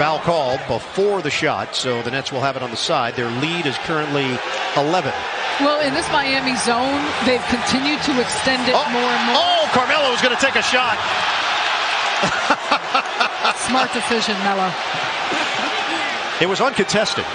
Foul call before the shot, so the Nets will have it on the side. Their lead is currently 11. Well, in this Miami zone, they've continued to extend it oh, more and more. Oh, Carmelo is going to take a shot. Smart decision, Melo. It was uncontested.